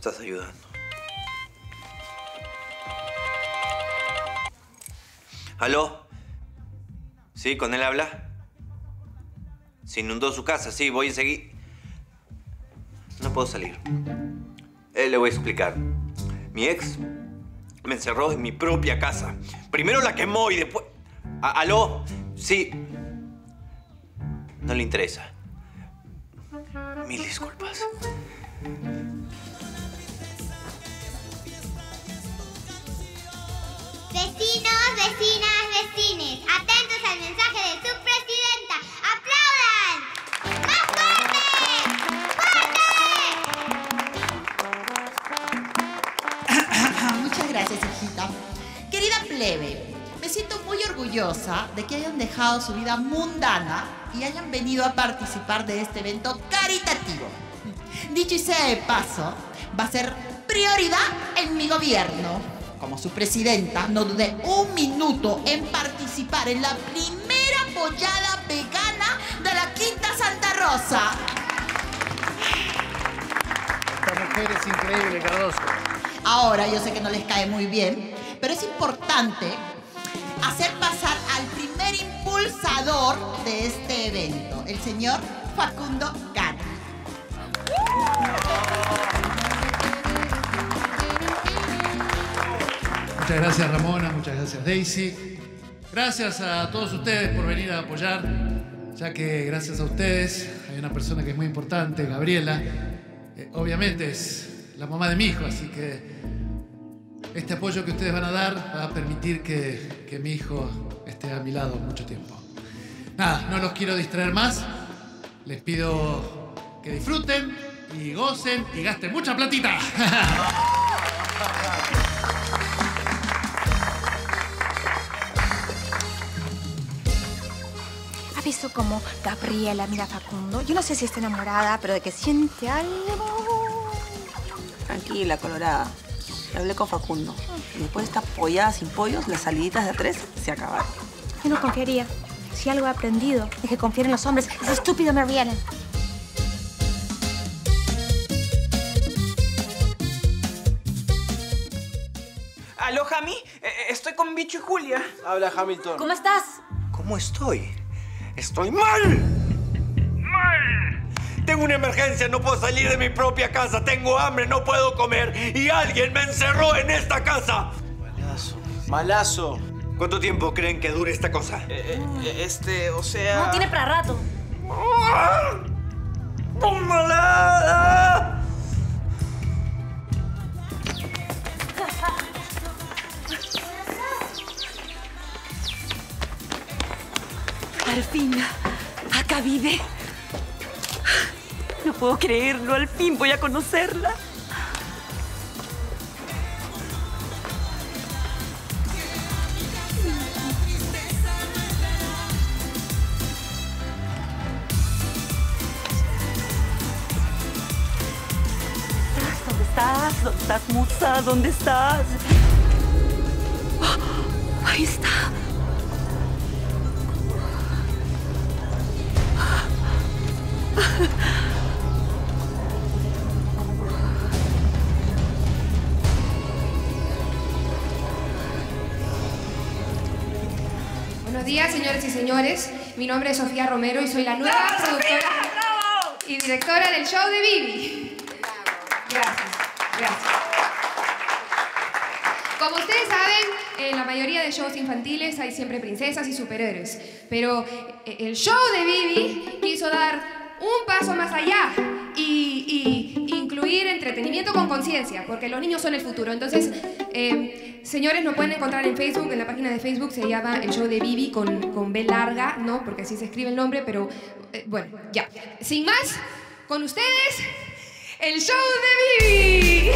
estás ayudando. ¿Aló? ¿Sí? ¿Con él habla? Se inundó su casa, sí, voy a seguir. No puedo salir. Eh, le voy a explicar. Mi ex me encerró en mi propia casa. Primero la quemó y después... ¿Aló? Sí. No le interesa. Mil disculpas. Vecinas, vecines, atentos al mensaje de su presidenta. ¡Aplaudan! ¡Más fuerte! Muchas gracias, hijita. Querida plebe, me siento muy orgullosa de que hayan dejado su vida mundana y hayan venido a participar de este evento caritativo. Dicho y sea de paso, va a ser prioridad en mi gobierno. Como su presidenta, no dudé un minuto en participar en la primera pollada vegana de la Quinta Santa Rosa. Esta mujer es increíble, Cardoso. Ahora yo sé que no les cae muy bien, pero es importante hacer pasar al primer impulsador de este evento, el señor Facundo Muchas gracias Ramona, muchas gracias Daisy. Gracias a todos ustedes por venir a apoyar, ya que gracias a ustedes hay una persona que es muy importante, Gabriela. Eh, obviamente es la mamá de mi hijo, así que este apoyo que ustedes van a dar va a permitir que, que mi hijo esté a mi lado mucho tiempo. Nada, no los quiero distraer más. Les pido que disfruten y gocen y gasten mucha platita. ¿Has visto cómo Gabriela mira a Facundo? Yo no sé si está enamorada, pero de que siente algo. Tranquila, colorada. Hablé con Facundo. Y después de esta pollada sin pollos, las saliditas de tres se acabaron. Yo no confiaría. Si algo he aprendido es que confiar en los hombres es estúpido, Mary Ellen. ¿Aló, Jami? Eh, estoy con Bicho y Julia. Habla Hamilton. ¿Cómo estás? ¿Cómo estoy? ¡Estoy mal! ¡Mal! Tengo una emergencia, no puedo salir de mi propia casa, tengo hambre, no puedo comer y alguien me encerró en esta casa. Malazo. Malazo. ¿Cuánto tiempo creen que dure esta cosa? Eh, eh, este, o sea... No, tiene para rato. ¡Tómala! Puedo creerlo, al fin voy a conocerla. ¿Dónde estás? ¿Dónde estás, musa? ¿Dónde estás? ¡Ah! Ahí está. Días, señores y señores. Mi nombre es Sofía Romero y soy la nueva productora y directora del show de Vivi. Gracias, gracias. Como ustedes saben, en la mayoría de shows infantiles hay siempre princesas y superhéroes. Pero eh, el show de Vivi quiso dar un paso más allá y, y incluir entretenimiento con conciencia, porque los niños son el futuro. Entonces, eh, señores, nos pueden encontrar en Facebook, en la página de Facebook se llama el show de Vivi con, con B larga, ¿no? Porque así se escribe el nombre, pero eh, bueno, ya. Sin más, con ustedes, el show de Vivi.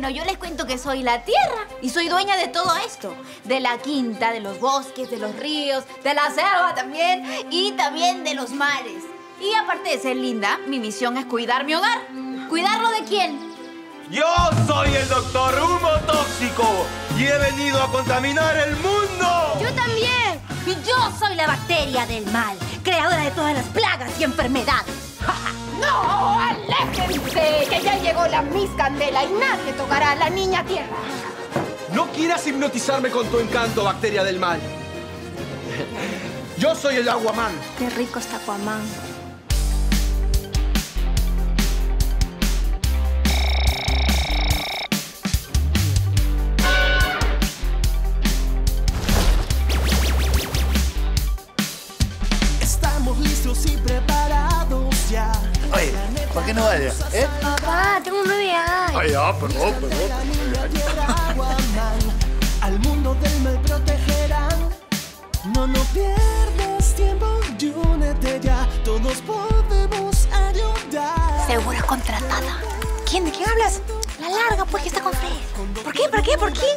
Bueno, yo les cuento que soy la tierra y soy dueña de todo esto. De la quinta, de los bosques, de los ríos, de la selva también y también de los mares. Y aparte de ser linda, mi misión es cuidar mi hogar. ¿Cuidarlo de quién? Yo soy el doctor Humo Tóxico y he venido a contaminar el mundo. Yo también. Y yo soy la bacteria del mal, creadora de todas las plagas y enfermedades. ¡No! ¡Aléjense! Que ya llegó la Miss Candela y nadie tocará a la niña tierra. No quieras hipnotizarme con tu encanto, bacteria del mal. Yo soy el Aguaman. Qué rico está Aquaman. ¿Para qué no vaya? ¿Eh? Papá, tengo nueve años. Ay, ah, perdón, perdón. Al mundo del mal protegerán. No, no pierdas tiempo y únete ya. Todos podemos ayudar. Seguro contratada. ¿Quién? ¿De quién hablas? La larga, pues, que está con Fred. ¿Por qué? ¿Por qué? ¿Por quién?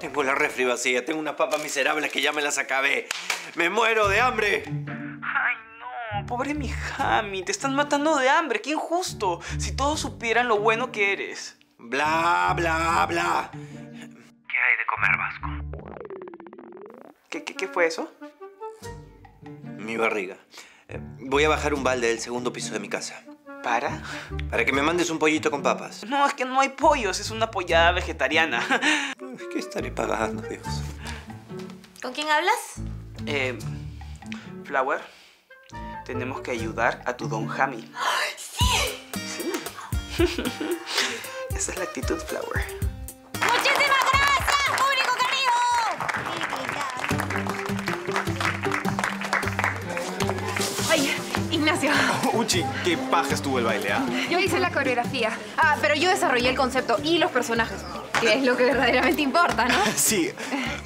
Tengo la refri vacía, tengo unas papas miserables que ya me las acabé. ¡Me muero de hambre! Ay, no, pobre mi Jami, te están matando de hambre, qué injusto. Si todos supieran lo bueno que eres. Bla, bla, bla. ¿Qué hay de comer vasco? ¿Qué, qué, qué fue eso? Mi barriga. Eh, Voy a bajar un balde del segundo piso de mi casa. ¿Para? Para que me mandes un pollito con papas. No, es que no hay pollos, es una pollada vegetariana. ¿Qué estaré pagando, Dios? ¿Con quién hablas? Eh, Flower, tenemos que ayudar a tu don Jami. ¡Sí! Sí. Esa es la actitud, Flower. Uchi, qué paja estuvo el baile, ¿ah? Yo hice la coreografía. Ah, pero yo desarrollé el concepto y los personajes. Que es lo que verdaderamente importa, ¿no? Sí.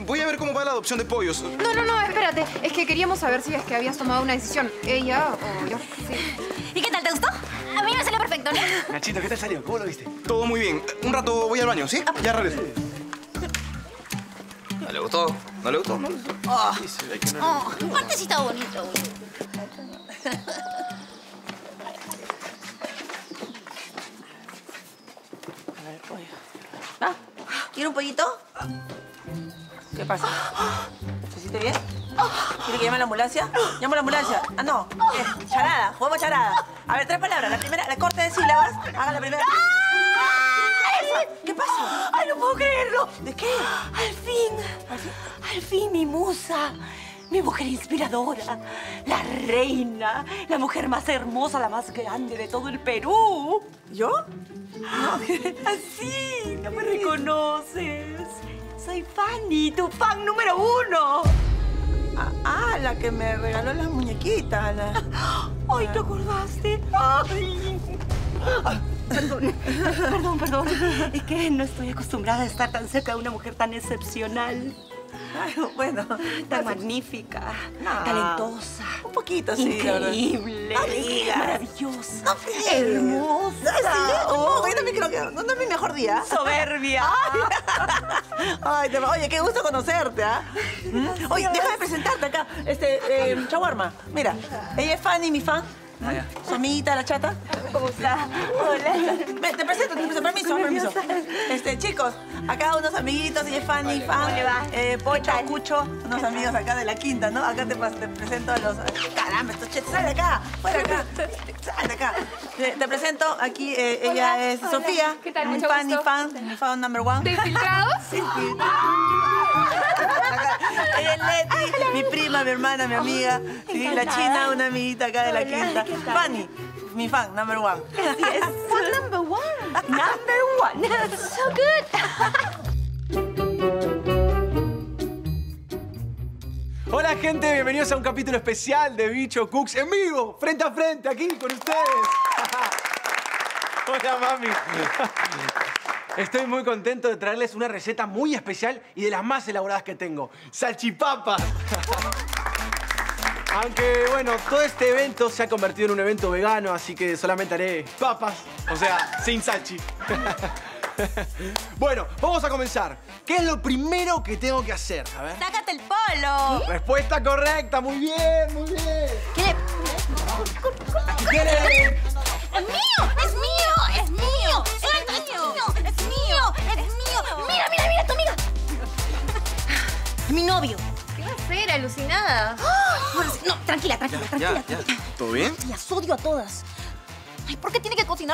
Voy a ver cómo va la adopción de pollos. No, no, no, espérate. Es que queríamos saber si es que habías tomado una decisión. Ella o yo. Sí. ¿Y qué tal? ¿Te gustó? A mí me salió perfecto, ¿no? Nachito, ¿qué tal salió? ¿Cómo lo viste? Todo muy bien. Un rato voy al baño, ¿sí? Ya regreso. ¿No le gustó? ¿No le gustó? Oh, no le oh, aparte sí está bonito. A ver, pollo. ¿Ah? ¿Quiere un pollito? ¿Qué pasa? ¿Se siente bien? ¿Quiere que llame a la ambulancia? ¿Llamo a la ambulancia? Ah, no. Eh, charada, jugamos charada. A ver, tres palabras. La primera, la corte de sílabas. Haga la primera. ¿Qué pasa? ¡Ay, no puedo creerlo! ¿De qué? Al fin, al fin mi musa, mi mujer inspiradora, la reina, la mujer más hermosa, la más grande de todo el Perú. ¿Yo? Así, no me reconoces. Soy Fanny, tu fan número uno. Ah, ah, la que me regaló las muñequitas. La... Ay, ¿te acordaste? Ay. Ay, Perdón, perdón, perdón. Es que no estoy acostumbrada a estar tan cerca de una mujer tan excepcional. Ay, bueno. Tan magnífica, No. talentosa, Un poquito, sí. increíble, No maravillosa, No hermosa, Ay, sí, oh, yo también creo que no, es mi mejor día. soberbia. Ay, te- oye, qué gusto conocerte, ¿ah? Oye, déjame presentarte acá. Este, eh, Chawarma, mira, ella es Fanny, mi fan. Su amiguita, la chata. ¿Cómo está? Hola. Ven, te presento, te presento. Permiso, permiso. Este, chicos, acá unos amiguitos, ella es Fanny, fan. ¿Cómo le va? Eh, Pocho, Cucho, unos amigos acá de la quinta, ¿no? Acá te, presento a los... Caramba, estos chetos, sal de acá, fuera acá, sal de acá. Te, te presento, aquí eh, ella Hola, es hola. Sofía. ¿Qué tal? mi Mucho fan, gusto. mi fan, mi fan number one. ¿De infiltrados? Sí, sí. Ella es Leti, mi prima, mi hermana, mi amiga. Sí, la china, una amiguita acá de la Hola, quinta. Fanny, mi fan, number one. Así es. Fan number one. Number one. So good. Hola gente, bienvenidos a un capítulo especial de Bicho Cooks en vivo, frente a frente, aquí con ustedes. Hola mami. Estoy muy contento de traerles una receta muy especial y de las más elaboradas que tengo. ¡Salchipapas! Aunque, bueno, todo este evento se ha convertido en un evento vegano, así que solamente haré papas, o sea, sin salchi. Bueno, vamos a comenzar. ¿Qué es lo primero que tengo que hacer? A ver. ¡Sácate el polo! Respuesta correcta, muy bien, muy bien. ¿Qué? ¿Qué quiere? ¡Es mío! ¡Es mío! ¡Es mío! ¡Es mío! ¡Es mío! ¡Es mío! ¡Mira, mira, mira, tu amiga! Es mi novio. ¿Qué va a hacer, alucinada? Tranquila, tranquila, tranquila. ¿Todo bien? Las odio a todas. Ay, ¿por qué tiene que cocinar